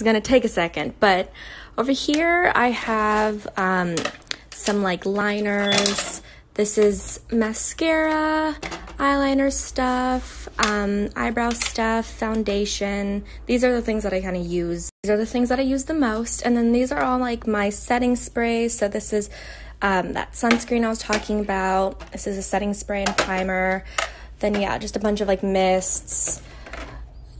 It's gonna take a second, but over here I have um, some like liners. This is mascara, eyeliner stuff, um, eyebrow stuff, foundation. These are the things that I kind of use. These are the things that I use the most. And then these are all like my setting sprays. So this is um, that sunscreen I was talking about. This is a setting spray and primer. Then yeah, just a bunch of like mists,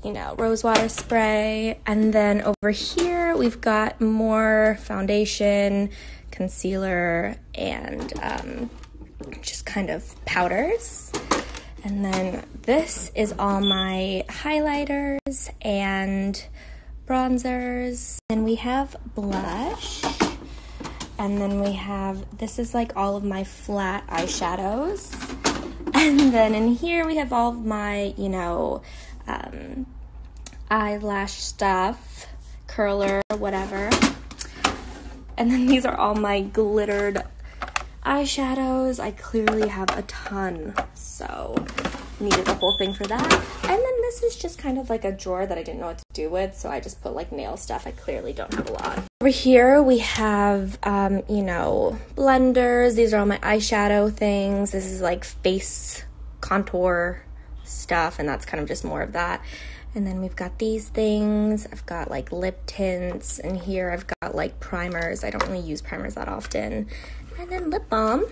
you know, rose water spray. And then over here we've got more foundation, concealer, and um, just kind of powders. And then this is all my highlighters and bronzers. And we have blush. And then we have, this is like all of my flat eyeshadows. And then in here we have all of my, you know, um, eyelash stuff, curler, whatever. And then these are all my glittered eyeshadows. I clearly have a ton, so needed the whole thing for that. And then this is just kind of like a drawer that I didn't know what to do with, so I just put like nail stuff. I clearly don't have a lot. Over here we have, um, you know, blenders. These are all my eyeshadow things. This is like face contour stuff, and that's kind of just more of that. And then we've got these things. I've got like lip tints, and here I've got like primers. I don't really use primers that often. And then lip balm.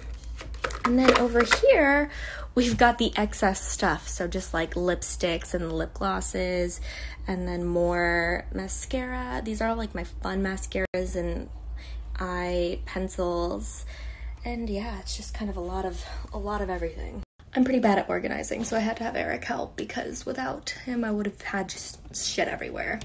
And then over here, we've got the excess stuff. So just like lipsticks and lip glosses, and then more mascara. These are all like my fun mascaras and eye pencils. And yeah, it's just kind of a lot of a lot of everything. I'm pretty bad at organizing, so I had to have Eric help because without him, I would have had just shit everywhere.